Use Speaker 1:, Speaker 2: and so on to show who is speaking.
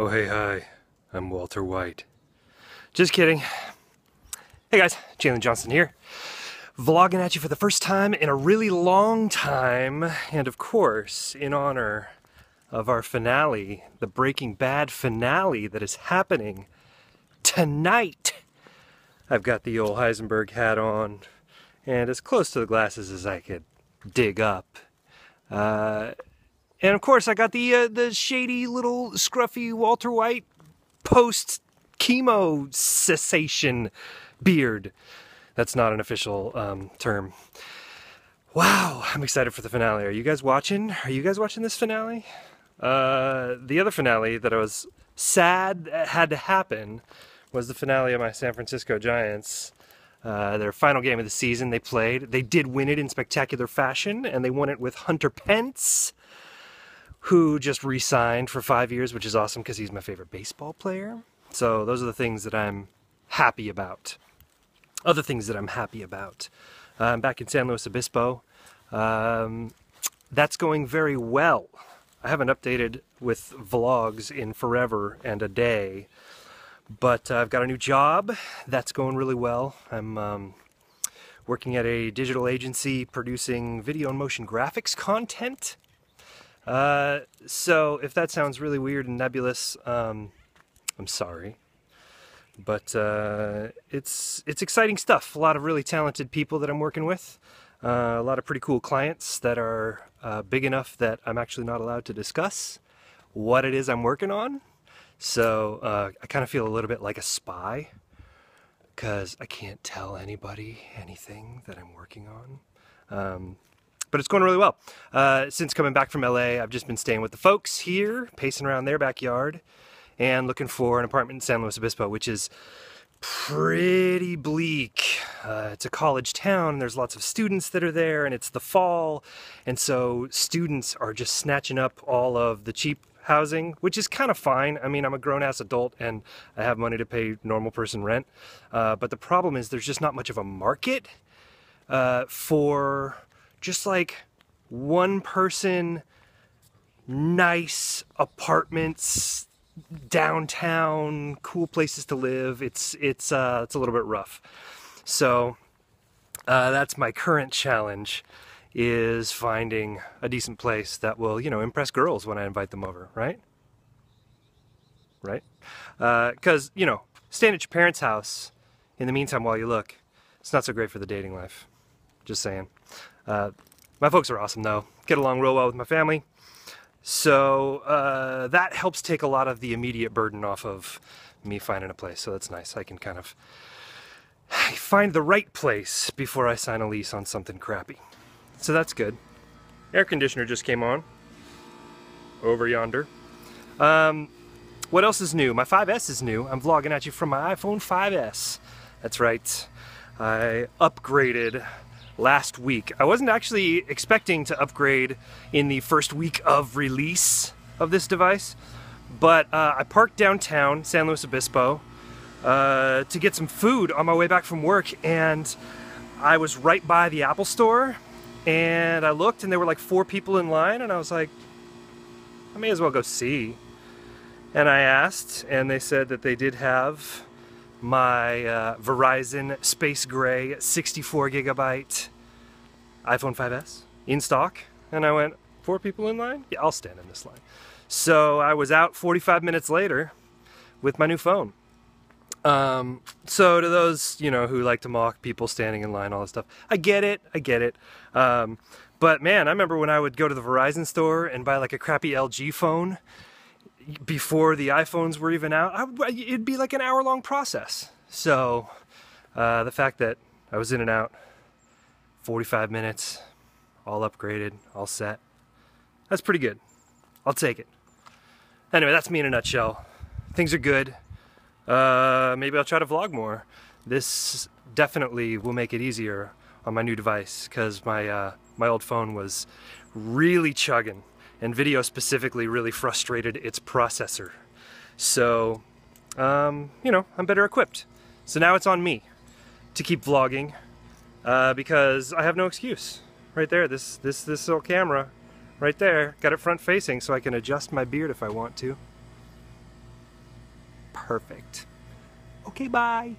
Speaker 1: Oh, hey, hi. I'm Walter White. Just kidding. Hey guys, J.Lynn Johnston here. Vlogging at you for the first time in a really long time, and of course, in honor of our finale, the Breaking Bad finale that is happening tonight. I've got the old Heisenberg hat on, and as close to the glasses as I could dig up. Uh, and of course, I got the uh, the shady little scruffy Walter White post chemo cessation beard. That's not an official um, term. Wow, I'm excited for the finale. Are you guys watching? Are you guys watching this finale? Uh, the other finale that I was sad had to happen was the finale of my San Francisco Giants. Uh, their final game of the season they played. They did win it in spectacular fashion, and they won it with Hunter Pence who just re signed for five years, which is awesome because he's my favorite baseball player. So, those are the things that I'm happy about. Other things that I'm happy about. I'm back in San Luis Obispo. Um, that's going very well. I haven't updated with vlogs in forever and a day, but I've got a new job. That's going really well. I'm um, working at a digital agency producing video and motion graphics content. Uh, so if that sounds really weird and nebulous, um, I'm sorry. But uh, it's it's exciting stuff. A lot of really talented people that I'm working with. Uh, a lot of pretty cool clients that are uh, big enough that I'm actually not allowed to discuss what it is I'm working on. So uh, I kind of feel a little bit like a spy because I can't tell anybody anything that I'm working on. Um, but it's going really well. Uh, since coming back from LA, I've just been staying with the folks here, pacing around their backyard, and looking for an apartment in San Luis Obispo, which is pretty bleak. Uh, it's a college town, there's lots of students that are there, and it's the fall, and so students are just snatching up all of the cheap housing, which is kind of fine. I mean, I'm a grown ass adult and I have money to pay normal person rent. Uh, but the problem is there's just not much of a market uh, for just like one person, nice apartments, downtown, cool places to live. It's it's uh, it's a little bit rough. So uh, that's my current challenge is finding a decent place that will you know impress girls when I invite them over, right? Right? Because uh, you know, staying at your parents' house in the meantime while you look, it's not so great for the dating life. Just saying. Uh, my folks are awesome though. Get along real well with my family. So uh, that helps take a lot of the immediate burden off of me finding a place. So that's nice. I can kind of find the right place before I sign a lease on something crappy. So that's good. Air conditioner just came on over yonder. Um, what else is new? My 5S is new. I'm vlogging at you from my iPhone 5S. That's right. I upgraded last week. I wasn't actually expecting to upgrade in the first week of release of this device, but uh, I parked downtown San Luis Obispo uh, to get some food on my way back from work, and I was right by the Apple store, and I looked, and there were like four people in line, and I was like, I may as well go see. And I asked, and they said that they did have my uh, Verizon Space Gray 64 gigabyte iPhone 5S in stock. And I went, four people in line? Yeah, I'll stand in this line. So I was out 45 minutes later with my new phone. Um, so to those, you know, who like to mock people standing in line, all this stuff, I get it, I get it. Um, but man, I remember when I would go to the Verizon store and buy like a crappy LG phone before the iPhones were even out, I, it'd be like an hour long process. So uh, the fact that I was in and out 45 minutes, all upgraded, all set, that's pretty good. I'll take it. Anyway, that's me in a nutshell. Things are good. Uh, maybe I'll try to vlog more. This definitely will make it easier on my new device because my uh, my old phone was really chugging and video specifically really frustrated its processor. So, um, you know, I'm better equipped. So now it's on me to keep vlogging uh, because I have no excuse. Right there, this, this, this little camera right there, got it front facing so I can adjust my beard if I want to. perfect. Okay, bye.